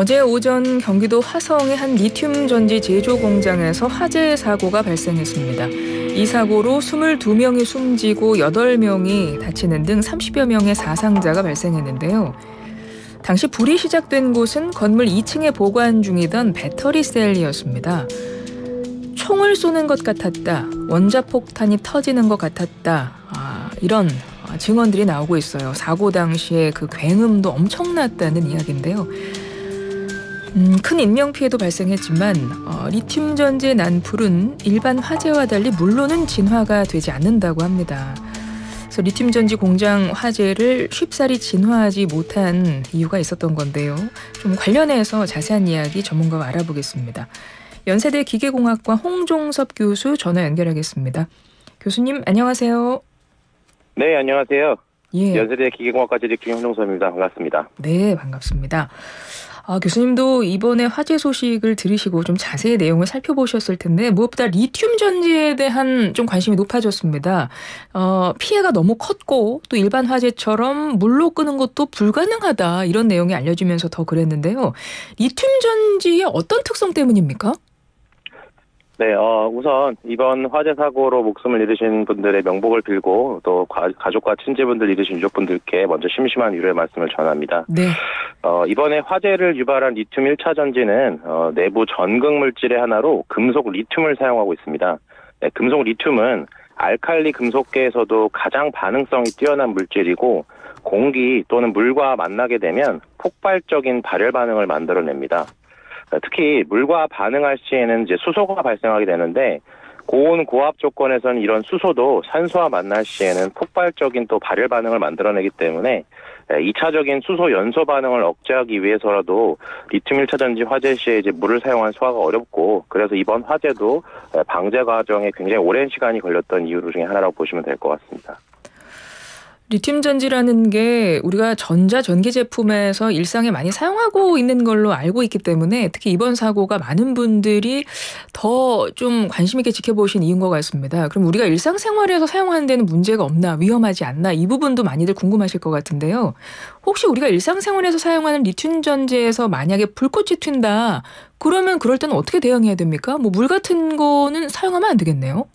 어제 오전 경기도 화성의 한 리튬 전지 제조 공장에서 화재 사고가 발생했습니다. 이 사고로 22명이 숨지고 8명이 다치는 등 30여 명의 사상자가 발생했는데요. 당시 불이 시작된 곳은 건물 2층에 보관 중이던 배터리 셀이었습니다. 총을 쏘는 것 같았다. 원자폭탄이 터지는 것 같았다. 아, 이런 증언들이 나오고 있어요. 사고 당시에 그 굉음도 엄청났다는 이야기인데요. 음, 큰 인명 피해도 발생했지만 어, 리튬 전지의 난 불은 일반 화재와 달리 물로는 진화가 되지 않는다고 합니다. 그래서 리튬 전지 공장 화재를 쉽사리 진화하지 못한 이유가 있었던 건데요. 좀 관련해서 자세한 이야기 전문가와 알아보겠습니다. 연세대 기계공학과 홍종섭 교수 전화 연결하겠습니다. 교수님 안녕하세요. 네 안녕하세요. 예. 연세대 기계공학과 재직 홍종섭입니다. 반갑습니다. 네 반갑습니다. 아, 교수님도 이번에 화재 소식을 들으시고 좀 자세히 내용을 살펴보셨을 텐데 무엇보다 리튬 전지에 대한 좀 관심이 높아졌습니다. 어, 피해가 너무 컸고 또 일반 화재처럼 물로 끄는 것도 불가능하다 이런 내용이 알려지면서 더 그랬는데요. 리튬 전지의 어떤 특성 때문입니까? 네, 어, 우선 이번 화재 사고로 목숨을 잃으신 분들의 명복을 빌고 또 가, 족과 친지분들 잃으신 유족분들께 먼저 심심한 위로의 말씀을 전합니다. 네. 어, 이번에 화재를 유발한 리튬 1차 전지는 어, 내부 전극 물질의 하나로 금속 리튬을 사용하고 있습니다. 네, 금속 리튬은 알칼리 금속계에서도 가장 반응성이 뛰어난 물질이고 공기 또는 물과 만나게 되면 폭발적인 발열 반응을 만들어냅니다. 특히 물과 반응할 시에는 이제 수소가 발생하게 되는데 고온 고압 조건에서는 이런 수소도 산소와 만날 시에는 폭발적인 또 발열 반응을 만들어내기 때문에 2차적인 수소 연소 반응을 억제하기 위해서라도 리튬 1차 전지 화재 시에 이제 물을 사용한 소화가 어렵고 그래서 이번 화재도 방제 과정에 굉장히 오랜 시간이 걸렸던 이유 중에 하나라고 보시면 될 것 같습니다. 리튬 전지라는 게 우리가 전자 전기 제품에서 일상에 많이 사용하고 있는 걸로 알고 있기 때문에 특히 이번 사고가 많은 분들이 더 좀 관심 있게 지켜보신 이유인 것 같습니다. 그럼 우리가 일상생활에서 사용하는 데는 문제가 없나 위험하지 않나 이 부분도 많이들 궁금하실 것 같은데요. 혹시 우리가 일상생활에서 사용하는 리튬 전지에서 만약에 불꽃이 튄다 그러면 그럴 때는 어떻게 대응해야 됩니까? 뭐 물 같은 거는 사용하면 안 되겠네요.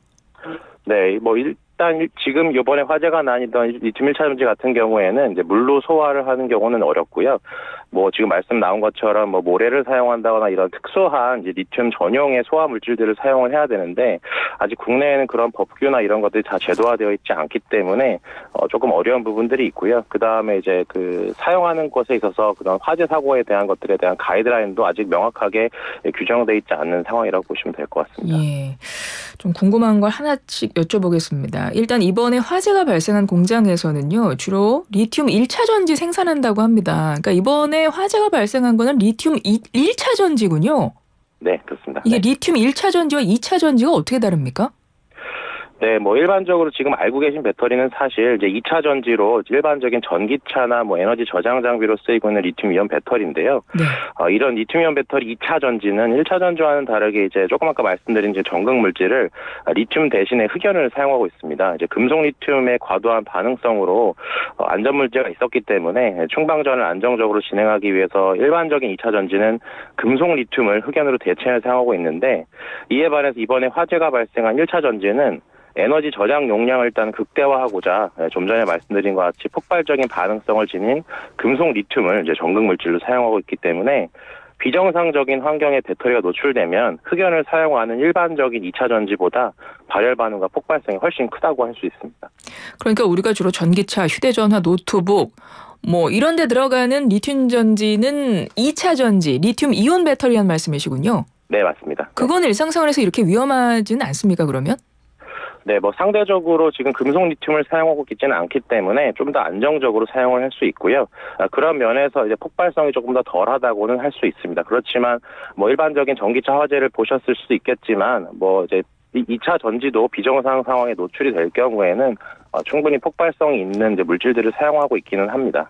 네, 뭐 일, 일단 지금 이번에 화재가 난이던 리튬 1차 전지 같은 경우에는 이제 물로 소화를 하는 경우는 어렵고요. 뭐 지금 말씀 나온 것처럼 뭐 모래를 사용한다거나 이런 특수한 이제 리튬 전용의 소화 물질들을 사용을 해야 되는데 아직 국내에는 그런 법규나 이런 것들이 다 제도화되어 있지 않기 때문에 어 조금 어려운 부분들이 있고요. 그 다음에 이제 그 사용하는 것에 있어서 그런 화재 사고에 대한 것들에 대한 가이드라인도 아직 명확하게 규정돼 있지 않는 상황이라고 보시면 될 것 같습니다. 예. 좀 궁금한 걸 하나씩 여쭤보겠습니다. 일단 이번에 화재가 발생한 공장에서는요, 주로 리튬 1차 전지 생산한다고 합니다. 그러니까 이번에 화재가 발생한 거는 리튬 1차 전지군요. 네, 그렇습니다. 이게 네. 리튬 1차 전지와 2차 전지가 어떻게 다릅니까? 네, 뭐 일반적으로 지금 알고 계신 배터리는 사실 이제 2차 전지로 일반적인 전기차나 뭐 에너지 저장 장비로 쓰이고 있는 리튬이온 배터리인데요. 네. 어, 이런 리튬이온 배터리 2차 전지는 1차 전지와는 다르게 이제 조금 아까 말씀드린 이제 전극 물질을 리튬 대신에 흑연을 사용하고 있습니다. 이제 금속 리튬의 과도한 반응성으로 어, 안전 문제가 있었기 때문에 충방전을 안정적으로 진행하기 위해서 일반적인 2차 전지는 금속 리튬을 흑연으로 대체해 사용하고 있는데 이에 반해서 이번에 화재가 발생한 1차 전지는 에너지 저장 용량을 일단 극대화하고자 예, 좀 전에 말씀드린 것 같이 폭발적인 반응성을 지닌 금속 리튬을 이제 전극 물질로 사용하고 있기 때문에 비정상적인 환경에 배터리가 노출되면 흑연을 사용하는 일반적인 2차 전지보다 발열 반응과 폭발성이 훨씬 크다고 할 수 있습니다. 그러니까 우리가 주로 전기차, 휴대전화, 노트북 뭐 이런 데 들어가는 리튬 전지는 2차 전지, 리튬 이온 배터리란 말씀이시군요. 네, 맞습니다. 그건 네. 일상생활에서 이렇게 위험하지는 않습니까, 그러면? 네, 뭐 상대적으로 지금 금속 리튬을 사용하고 있지는 않기 때문에 좀 더 안정적으로 사용을 할 수 있고요. 아, 그런 면에서 이제 폭발성이 조금 더 덜하다고는 할 수 있습니다. 그렇지만 뭐 일반적인 전기차 화재를 보셨을 수도 있겠지만 뭐 이제 2차 전지도 비정상 상황에 노출이 될 경우에는 어, 충분히 폭발성이 있는 물질들을 사용하고 있기는 합니다.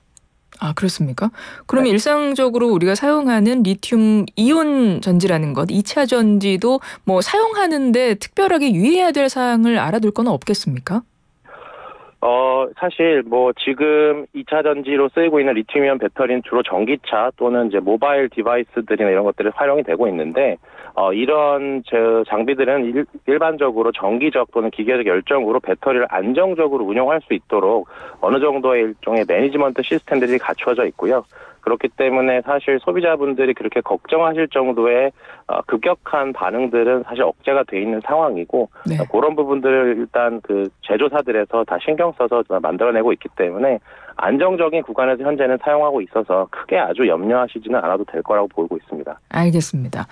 아, 그렇습니까? 그럼 네. 일상적으로 우리가 사용하는 리튬 이온 전지라는 것, 2차 전지도 뭐 사용하는데 특별하게 유의해야 될 사항을 알아둘 건 없겠습니까? 어, 사실 뭐 지금 2차 전지로 쓰이고 있는 리튬이온 배터리는 주로 전기차 또는 이제 모바일 디바이스들이나 이런 것들이 활용이 되고 있는데 어, 이런 저 장비들은 일, 반적으로 전기적 또는 기계적 열정으로 배터리를 안정적으로 운영할 수 있도록 어느 정도의 일종의 매니지먼트 시스템들이 갖춰져 있고요. 그렇기 때문에 사실 소비자분들이 그렇게 걱정하실 정도의 어, 급격한 반응들은 사실 억제가 돼 있는 상황이고 네. 그런 부분들을 일단 그 제조사들에서 다 신경 써서 만들어내고 있기 때문에 안정적인 구간에서 현재는 사용하고 있어서 크게 아주 염려하시지는 않아도 될 거라고 보고 있습니다. 알겠습니다.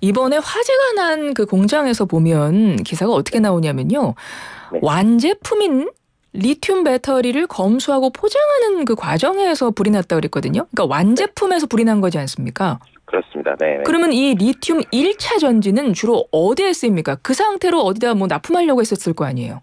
이번에 화재가 난 그 공장에서 보면 기사가 어떻게 나오냐면요. 네. 완제품인 리튬 배터리를 검수하고 포장하는 그 과정에서 불이 났다 그랬거든요. 그러니까 완제품에서 불이 난 거지 않습니까? 그렇습니다. 네, 네. 그러면 이 리튬 1차 전지는 주로 어디에 쓰입니까? 그 상태로 어디다 뭐 납품하려고 했었을 거 아니에요?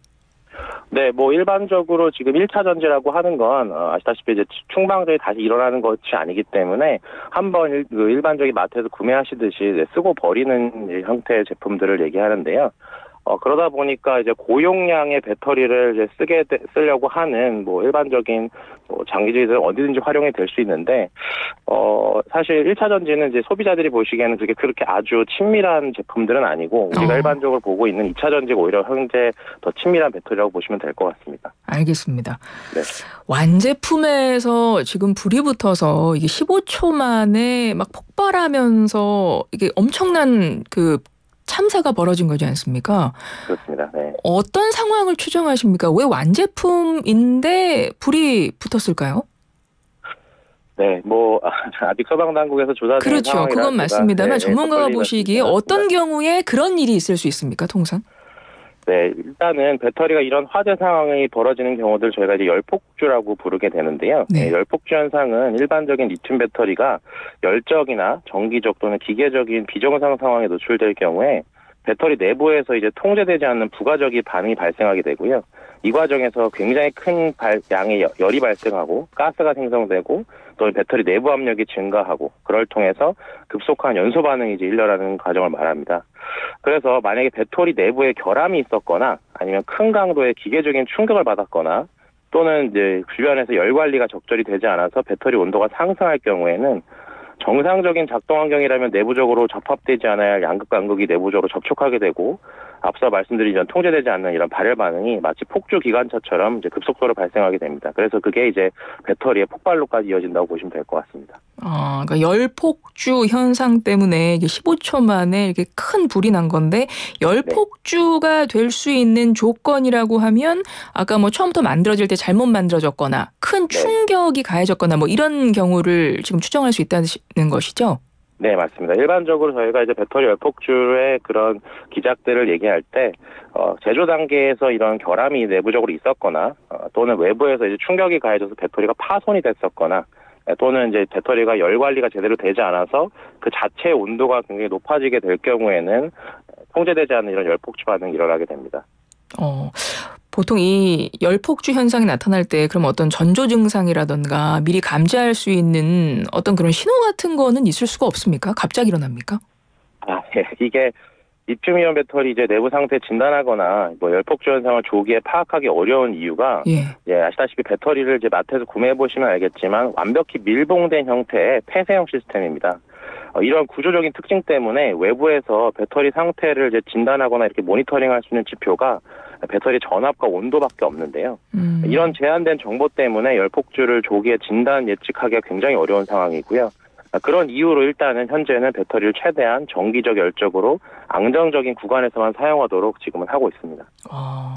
네, 뭐 일반적으로 지금 1차 전지라고 하는 건 어, 아시다시피 이제 충방전이 다시 일어나는 것이 아니기 때문에 한번 일, 그 일반적인 마트에서 구매하시듯이 쓰고 버리는 형태의 제품들을 얘기하는데요. 어, 그러다 보니까 이제 고용량의 배터리를 이제 쓰게, 되, 쓰려고 하는 뭐 일반적인 뭐 장기주의들 어디든지 활용이 될 수 있는데, 어, 사실 1차 전지는 이제 소비자들이 보시기에는 그게 그렇게 아주 친밀한 제품들은 아니고, 우리가 어. 일반적으로 보고 있는 2차 전지가 오히려 현재 더 친밀한 배터리라고 보시면 될 것 같습니다. 알겠습니다. 네. 완제품에서 지금 불이 붙어서 이게 15초 만에 막 폭발하면서 이게 엄청난 그 참사가 벌어진 거지 않습니까? 그렇습니다. 네. 어떤 상황을 추정하십니까? 왜 완제품인데 불이 붙었을까요? 네, 뭐 아직 소방 당국에서 조사 중인 그렇죠. 그건 맞습니다만 네, 전문가가 보시기에 어떤 경우에 그런 일이 있을 수 있습니까? 통상? 네, 일단은 배터리가 이런 화재 상황이 벌어지는 경우들 저희가 이제 열폭주라고 부르게 되는데요. 네. 네, 열폭주 현상은 일반적인 리튬 배터리가 열적이나 전기적 또는 기계적인 비정상 상황에 노출될 경우에 배터리 내부에서 이제 통제되지 않는 부가적인 반응이 발생하게 되고요. 이 과정에서 굉장히 큰 발, 양의 열이 발생하고 가스가 생성되고 또 배터리 내부 압력이 증가하고 그걸 통해서 급속한 연소 반응이 일어나는 과정을 말합니다. 그래서 만약에 배터리 내부에 결함이 있었거나 아니면 큰 강도의 기계적인 충격을 받았거나 또는 이제 주변에서 열 관리가 적절히 되지 않아서 배터리 온도가 상승할 경우에는 정상적인 작동 환경이라면 내부적으로 접합되지 않아야 할 양극 간극이 내부적으로 접촉하게 되고 앞서 말씀드린 이런 통제되지 않는 이런 발열 반응이 마치 폭주 기관차처럼 이제 급속도로 발생하게 됩니다. 그래서 그게 이제 배터리의 폭발로까지 이어진다고 보시면 될 것 같습니다. 아, 그러니까 열 폭주 현상 때문에 이게 15초 만에 이렇게 큰 불이 난 건데 열폭주가 될 수 있는 조건이라고 하면 아까 뭐 처음부터 만들어질 때 잘못 만들어졌거나 큰 네. 충격이 네. 가해졌거나 뭐 이런 경우를 지금 추정할 수 있다는 것이죠. 네, 맞습니다. 일반적으로 저희가 이제 배터리 열폭주의 그런 기작들을 얘기할 때, 어, 제조 단계에서 이런 결함이 내부적으로 있었거나, 어, 또는 외부에서 이제 충격이 가해져서 배터리가 파손이 됐었거나, 또는 이제 배터리가 열 관리가 제대로 되지 않아서 그 자체의 온도가 굉장히 높아지게 될 경우에는 통제되지 않는 이런 열폭주 반응이 일어나게 됩니다. 어, 보통 이 열폭주 현상이 나타날 때 그럼 어떤 전조 증상이라던가 미리 감지할 수 있는 어떤 그런 신호 같은 거는 있을 수가 없습니까? 갑자기 일어납니까? 아, 예. 이게 리튬이온 배터리 이제 내부 상태 진단하거나 뭐 열폭주 현상을 조기에 파악하기 어려운 이유가 예. 예 아시다시피 배터리를 이제 마트에서 구매해 보시면 알겠지만 완벽히 밀봉된 형태의 폐쇄형 시스템입니다. 어, 이런 구조적인 특징 때문에 외부에서 배터리 상태를 이제 진단하거나 이렇게 모니터링할 수 있는 지표가 배터리 전압과 온도밖에 없는데요. 음. 이런 제한된 정보 때문에 열폭주를 조기에 진단 예측하기가 굉장히 어려운 상황이고요. 그런 이유로 일단은 현재는 배터리를 최대한 정기적 열적으로 안정적인 구간에서만 사용하도록 지금은 하고 있습니다. 아.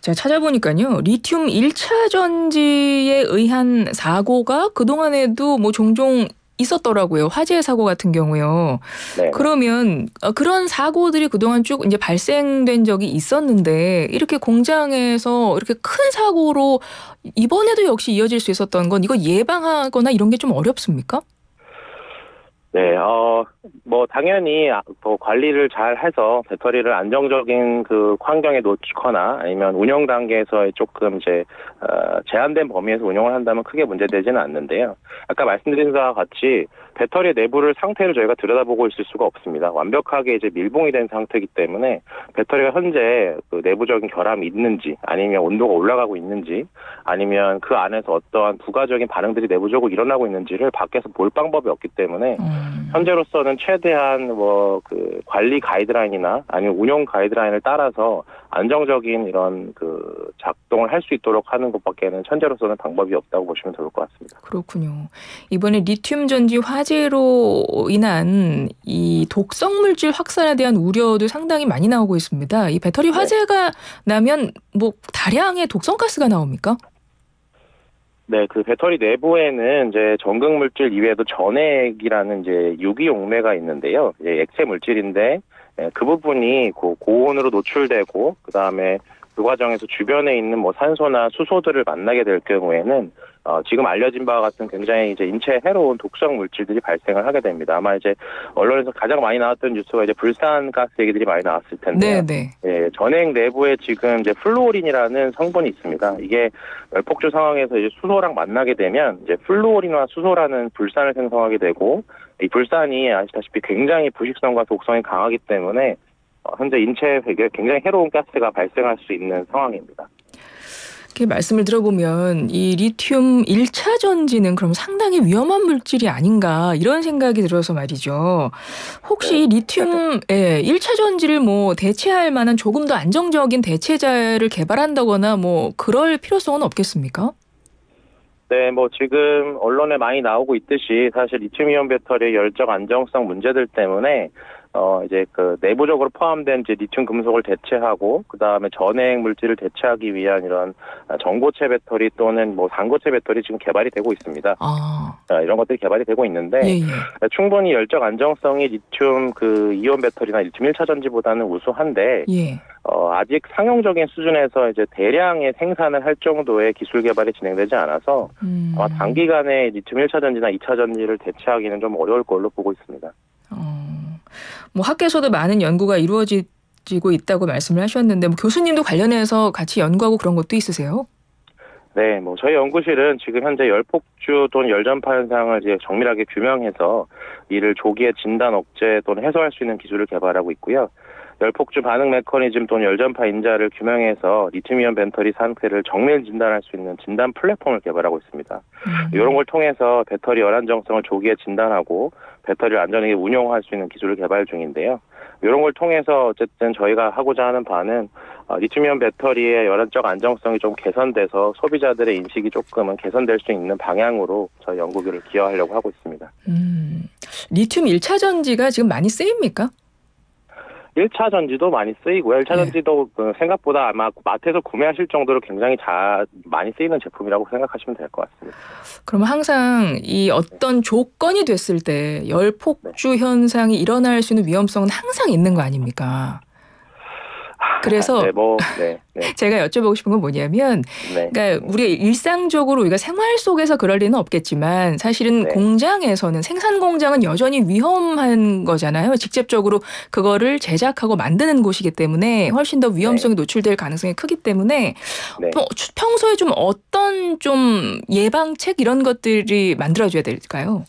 제가 찾아보니까요. 리튬 1차 전지에 의한 사고가 그동안에도 뭐 종종 있었더라고요. 화재 사고 같은 경우요. 네. 그러면 어, 그런 사고들이 그동안 쭉 이제 발생된 적이 있었는데 이렇게 공장에서 이렇게 큰 사고로 이번에도 역시 이어질 수 있었던 건 이거 예방하거나 이런 게 좀 어렵습니까? 네, 어, 뭐, 당연히, 뭐, 관리를 잘 해서 배터리를 안정적인 그 환경에 놓거나 아니면 운영 단계에서 조금 이제, 어, 제한된 범위에서 운영을 한다면 크게 문제되지는 않는데요. 아까 말씀드린 바와 같이 배터리 내부를 상태를 저희가 들여다보고 있을 수가 없습니다. 완벽하게 이제 밀봉이 된 상태이기 때문에 배터리가 현재 그 내부적인 결함이 있는지 아니면 온도가 올라가고 있는지 아니면 그 안에서 어떠한 부가적인 반응들이 내부적으로 일어나고 있는지를 밖에서 볼 방법이 없기 때문에 음. 현재로서는 최대한 뭐 그 관리 가이드라인이나 아니면 운영 가이드라인을 따라서 안정적인 이런 그 작동을 할 수 있도록 하는 것밖에는 현재로서는 방법이 없다고 보시면 좋을 것 같습니다. 그렇군요. 이번에 리튬 전지 화재로 인한 이 독성 물질 확산에 대한 우려도 상당히 많이 나오고 있습니다. 이 배터리 네. 화재가 네. 나면 뭐 다량의 독성 가스가 나옵니까? 네, 그 배터리 내부에는 이제 전극 물질 이외에도 전해액이라는 이제 유기용매가 있는데요. 이제 액체 물질인데 예, 그 부분이 고, 고온으로 노출되고 그 다음에 그 과정에서 주변에 있는 뭐 산소나 수소들을 만나게 될 경우에는 어, 지금 알려진 바와 같은 굉장히 이제 인체에 해로운 독성 물질들이 발생을 하게 됩니다. 아마 이제 언론에서 가장 많이 나왔던 뉴스가 이제 불산 가스 얘기들이 많이 나왔을 텐데, 네, 네. 예, 전해액 내부에 지금 이제 플루오린이라는 성분이 있습니다. 이게 폭주 상황에서 이제 수소랑 만나게 되면 이제 플루오린과 수소라는 불산을 생성하게 되고 이 불산이 아시다시피 굉장히 부식성과 독성이 강하기 때문에 어, 현재 인체에 굉장히 해로운 가스가 발생할 수 있는 상황입니다. 이렇게 말씀을 들어보면 이 리튬 1차 전지는 그럼 상당히 위험한 물질이 아닌가 이런 생각이 들어서 말이죠. 혹시 네. 리튬 예, 1차 전지를 뭐 대체할 만한 조금 더 안정적인 대체자를 개발한다거나 뭐 그럴 필요성은 없겠습니까? 네, 뭐 지금 언론에 많이 나오고 있듯이 사실 리튬이온 배터리의 열적 안정성 문제들 때문에 어 이제 그 내부적으로 포함된 이제 리튬 금속을 대체하고 그 다음에 전해액 물질을 대체하기 위한 이런 전고체 배터리 또는 뭐 반고체 배터리 지금 개발이 되고 있습니다. 아. 이런 것들이 개발이 되고 있는데 예, 예. 충분히 열적 안정성이 리튬 그 이온 배터리나 리튬 1차 전지보다는 우수한데 예. 어 아직 상용적인 수준에서 이제 대량의 생산을 할 정도의 기술 개발이 진행되지 않아서 음. 아마 단기간에 리튬 1차 전지나 2차 전지를 대체하기는 좀 어려울 걸로 보고 있습니다. 어. 뭐 학계에서도 많은 연구가 이루어지고 있다고 말씀을 하셨는데 뭐 교수님도 관련해서 같이 연구하고 그런 것도 있으세요? 네, 뭐 저희 연구실은 지금 현재 열폭주 또는 열전파 현상을 이제 정밀하게 규명해서 이를 조기에 진단 억제 또는 해소할 수 있는 기술을 개발하고 있고요. 열폭주 반응 메커니즘 또는 열전파 인자를 규명해서 리튬이온 배터리 상태를 정밀 진단할 수 있는 진단 플랫폼을 개발하고 있습니다. 음. 이런 걸 통해서 배터리 열안정성을 조기에 진단하고 배터리를 안전하게 운용할 수 있는 기술을 개발 중인데요. 이런 걸 통해서 어쨌든 저희가 하고자 하는 바는 어, 리튬이온 배터리의 열안적 안정성이 좀 개선돼서 소비자들의 인식이 조금은 개선될 수 있는 방향으로 저희 연구비를 기여하려고 하고 있습니다. 음, 리튬 1차 전지가 지금 많이 쓰입니까? 1차 전지도 많이 쓰이고요. 1차 전지도 그 생각보다 아마 마트에서 구매하실 정도로 굉장히 잘 많이 쓰이는 제품이라고 생각하시면 될 것 같습니다. 그럼 항상 이 어떤 조건이 됐을 때 열폭주 네. 현상이 일어날 수 있는 위험성은 항상 있는 거 아닙니까? 그래서 네, 뭐, 네, 네. 제가 여쭤보고 싶은 건 뭐냐면, 네. 그러니까 우리 일상적으로 우리가 생활 속에서 그럴 리는 없겠지만 사실은 네. 공장에서는 생산 공장은 여전히 위험한 거잖아요. 직접적으로 그거를 제작하고 만드는 곳이기 때문에 훨씬 더 위험성이 네. 노출될 가능성이 크기 때문에 평소에 좀 어떤 좀 예방책 이런 것들이 만들어줘야 될까요?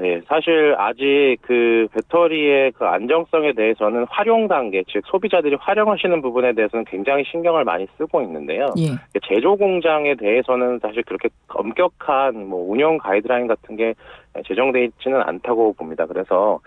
네, 사실 아직 그 배터리의 그 안정성에 대해서는 활용 단계, 즉 소비자들이 활용하시는 부분에 대해서는 굉장히 신경을 많이 쓰고 있는데요. 예. 제조 공장에 대해서는 사실 그렇게 엄격한 뭐 운영 가이드라인 같은 게 제정돼 있지는 않다고 봅니다. 그래서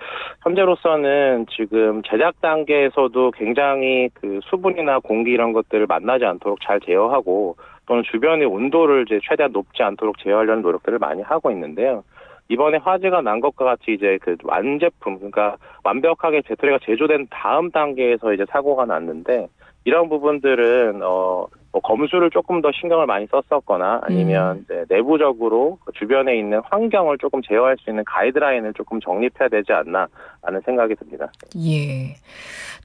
현재로서는 지금 제작 단계에서도 굉장히 그 수분이나 공기 이런 것들을 만나지 않도록 잘 제어하고 또는 주변의 온도를 이제 최대한 높지 않도록 제어하려는 노력들을 많이 하고 있는데요. 이번에 화재가 난 것과 같이 이제 그 완제품 그러니까 완벽하게 배터리가 제조된 다음 단계에서 이제 사고가 났는데 이런 부분들은 어, 뭐 검수를 조금 더 신경을 많이 썼었거나 아니면 음. 이제 내부적으로 그 주변에 있는 환경을 조금 제어할 수 있는 가이드라인을 조금 정립해야 되지 않나 않을까라는 생각이 듭니다. 예.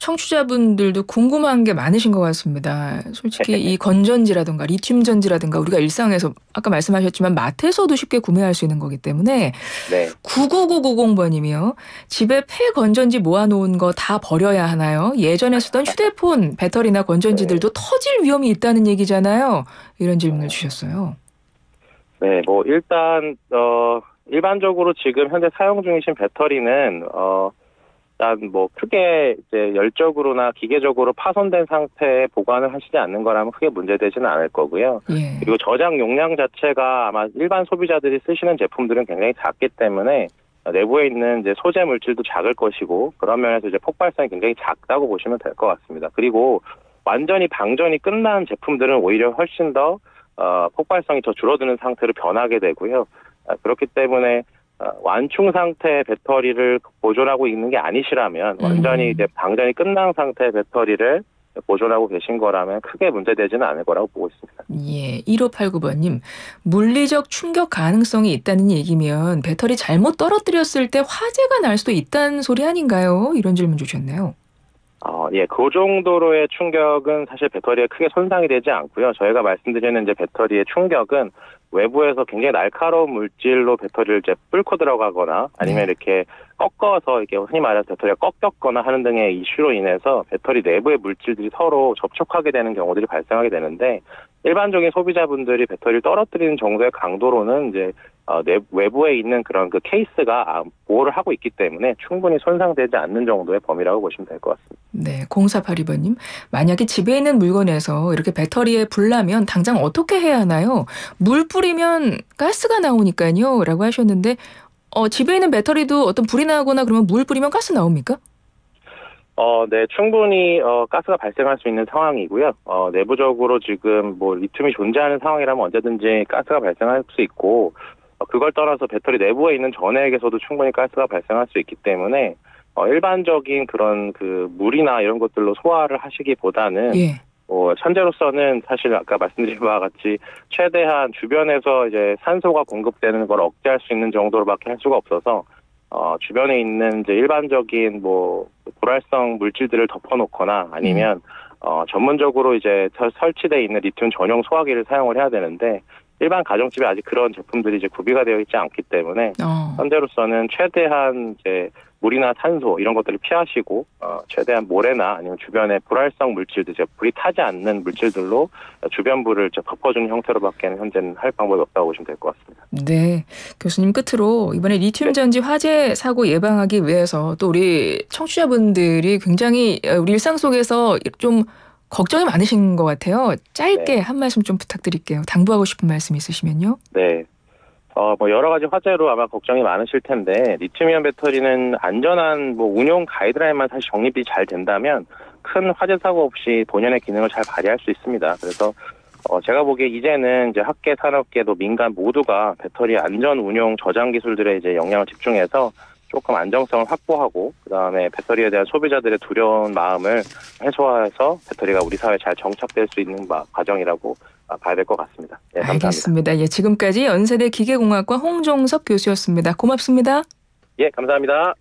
청취자분들도 궁금한 게 많으신 것 같습니다. 솔직히 이 건전지라든가 리튬 전지라든가 우리가 일상에서 아까 말씀하셨지만 마트에서도 쉽게 구매할 수 있는 거기 때문에 네. 99990번님이요. 집에 폐 건전지 모아놓은 거 다 버려야 하나요? 예전에 쓰던 휴대폰 배터리나 건전지들도 네. 터질 위험이 있다는 얘기잖아요. 이런 질문을 주셨어요. 네, 뭐 일단 어 일반적으로 지금 현재 사용 중이신 배터리는 어 일단 뭐 크게 이제 열적으로나 기계적으로 파손된 상태에 보관을 하시지 않는 거라면 크게 문제되지는 않을 거고요. 예. 그리고 저장 용량 자체가 아마 일반 소비자들이 쓰시는 제품들은 굉장히 작기 때문에 내부에 있는 이제 소재 물질도 작을 것이고 그런 면에서 이제 폭발성이 굉장히 작다고 보시면 될 것 같습니다. 그리고 완전히 방전이 끝난 제품들은 오히려 훨씬 더 어, 폭발성이 더 줄어드는 상태로 변하게 되고요. 아, 그렇기 때문에 어, 완충 상태의 배터리를 보존하고 있는 게 아니시라면 음. 완전히 이제 방전이 끝난 상태의 배터리를 보존하고 계신 거라면 크게 문제되지는 않을 거라고 보고 있습니다. 예, 1589번님 물리적 충격 가능성이 있다는 얘기면 배터리 잘못 떨어뜨렸을 때 화재가 날 수도 있다는 소리 아닌가요? 이런 질문 주셨네요. 어, 예, 그 정도로의 충격은 사실 배터리에 크게 손상이 되지 않고요. 저희가 말씀드리는 이제 배터리의 충격은 외부에서 굉장히 날카로운 물질로 배터리를 이제 뿔고 들어가거나 아니면 네. 이렇게 꺾어서 이렇게 흔히 말해서 배터리가 꺾였거나 하는 등의 이슈로 인해서 배터리 내부의 물질들이 서로 접촉하게 되는 경우들이 발생하게 되는데 일반적인 소비자분들이 배터리를 떨어뜨리는 정도의 강도로는 이제 어, 내, 외부에 있는 그런 그 케이스가 아, 보호를 하고 있기 때문에 충분히 손상되지 않는 정도의 범위라고 보시면 될 것 같습니다. 네, 0482번님. 만약에 집에 있는 물건에서 이렇게 배터리에 불나면 당장 어떻게 해야 하나요? 물 뿌리면 가스가 나오니까요. 라고 하셨는데, 어, 집에 있는 배터리도 어떤 불이 나거나 그러면 물 뿌리면 가스 나옵니까? 어, 네, 충분히 어, 가스가 발생할 수 있는 상황이고요. 어, 내부적으로 지금 뭐 리튬이 존재하는 상황이라면 언제든지 가스가 발생할 수 있고 어, 그걸 떠나서 배터리 내부에 있는 전해액에서도 충분히 가스가 발생할 수 있기 때문에 어, 일반적인 그런 그 물이나 이런 것들로 소화를 하시기보다는 예. 어, 현재로서는 사실 아까 말씀드린 바와 같이 최대한 주변에서 이제 산소가 공급되는 걸 억제할 수 있는 정도로밖에 할 수가 없어서 어, 주변에 있는 이제 일반적인 뭐 불활성 물질들을 덮어놓거나 아니면 음. 어, 전문적으로 이제 설치되어 있는 리튬 전용 소화기를 사용을 해야 되는데 일반 가정집에 아직 그런 제품들이 이제 구비가 되어 있지 않기 때문에 어. 현재로서는 최대한 이제 물이나 탄소 이런 것들을 피하시고 어, 최대한 모래나 아니면 주변에 불활성 물질들, 이제 불이 타지 않는 물질들로 주변부를 덮어주는 형태로밖에는 현재는 할 방법이 없다고 보시면 될 것 같습니다. 네, 교수님 끝으로 이번에 리튬 전지 네. 화재 사고 예방하기 위해서 또 우리 청취자분들이 굉장히 어, 우리 일상 속에서 좀 걱정이 많으신 것 같아요. 짧게 네. 한 말씀 좀 부탁드릴게요. 당부하고 싶은 말씀 있으시면요. 네. 어, 뭐 여러 가지 화재로 아마 걱정이 많으실 텐데 리튬이온 배터리는 안전한 뭐 운용 가이드라인만 사실 정립이 잘 된다면 큰 화재 사고 없이 본연의 기능을 잘 발휘할 수 있습니다. 그래서 어, 제가 보기에 이제는 이제 학계, 산업계도 민간 모두가 배터리 안전 운용 저장 기술들에 이제 영향을 집중해서 조금 안정성을 확보하고 그다음에 배터리에 대한 소비자들의 두려운 마음을 해소해서 배터리가 우리 사회에 잘 정착될 수 있는 과정이라고 봐야 될 것 같습니다. 네, 알겠습니다. 예, 지금까지 연세대 기계공학과 홍종석 교수였습니다. 고맙습니다. 예, 감사합니다.